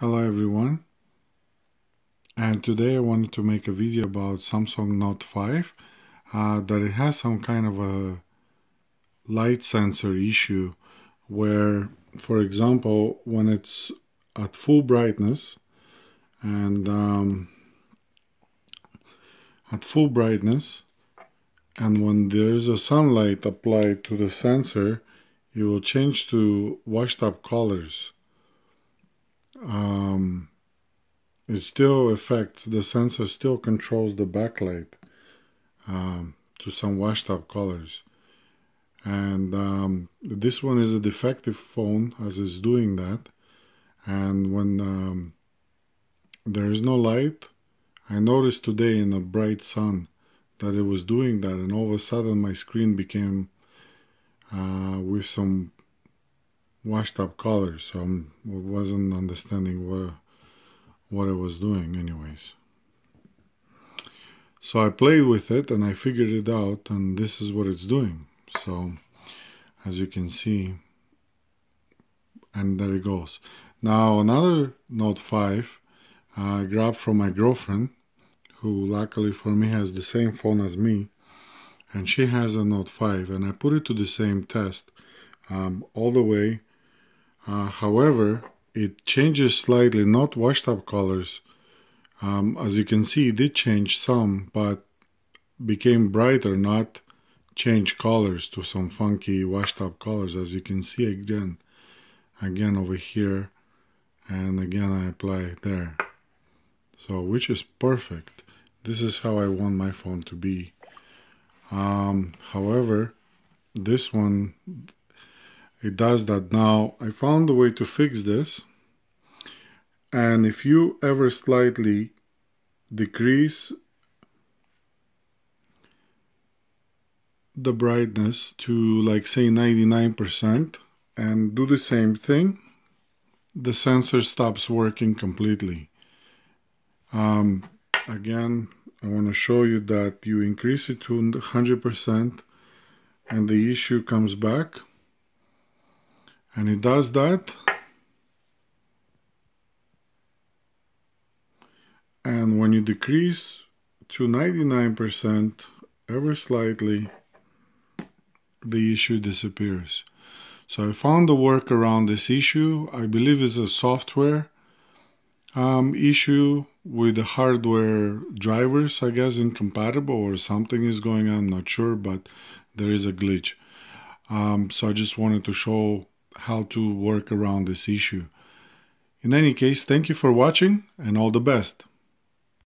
Hello everyone. And today I wanted to make a video about Samsung Note 5 uh, that it has some kind of a light sensor issue where for example when it's at full brightness and um, at full brightness and when there is a sunlight applied to the sensor it will change to washed up colors um, it still affects the sensor still controls the backlight um, to some washed up colors. And um, this one is a defective phone as is doing that. And when um, there is no light I noticed today in a bright sun that it was doing that and all of a sudden my screen became uh, with some washed up colors so I wasn't understanding what what I was doing anyways. So I played with it and I figured it out and this is what it's doing. So as you can see and there it goes. Now another note 5 uh, I grabbed from my girlfriend who luckily for me has the same phone as me and she has a note 5 and I put it to the same test um, all the way uh, however, it changes slightly, not washed up colors. Um, as you can see, it did change some, but became brighter, not change colors to some funky washed up colors. As you can see again, again over here, and again I apply there. So, which is perfect. This is how I want my phone to be. Um, however, this one it does that. Now I found a way to fix this. And if you ever slightly decrease the brightness to like say 99% and do the same thing the sensor stops working completely. Um, again I want to show you that you increase it to 100% and the issue comes back and it does that. And when you decrease to 99% ever slightly the issue disappears. So I found a work around this issue. I believe it's a software um, issue with the hardware drivers I guess incompatible or something is going on. I'm not sure but there is a glitch. Um, so I just wanted to show how to work around this issue. In any case, thank you for watching and all the best.